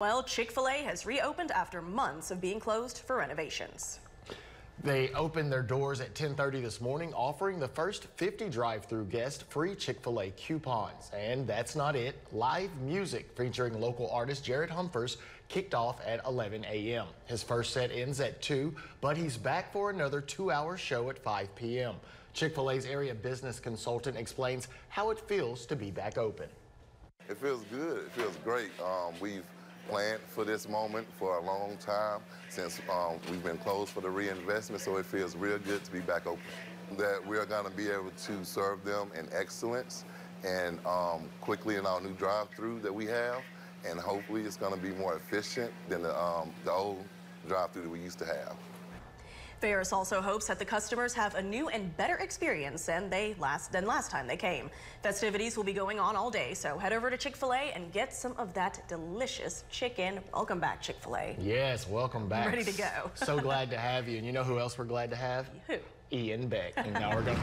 Well, Chick-fil-A has reopened after months of being closed for renovations. They opened their doors at 10:30 this morning, offering the first 50 drive-through guests free Chick-fil-A coupons. And that's not it. Live music featuring local artist Jared Humphers kicked off at 11 a.m. His first set ends at 2, but he's back for another two-hour show at 5 p.m. Chick-fil-A's area business consultant explains how it feels to be back open. It feels good. It feels great. Um, we've planned for this moment for a long time since um, we've been closed for the reinvestment, so it feels real good to be back open. That we're going to be able to serve them in excellence and um, quickly in our new drive-through that we have, and hopefully it's going to be more efficient than the, um, the old drive-through that we used to have. Ferris also hopes that the customers have a new and better experience than they last than last time they came. Festivities will be going on all day, so head over to Chick-fil-A and get some of that delicious chicken. Welcome back, Chick-fil-A. Yes, welcome back. Ready to go. so glad to have you. And you know who else we're glad to have? Who? Ian Beck. And now we're going to